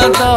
Radha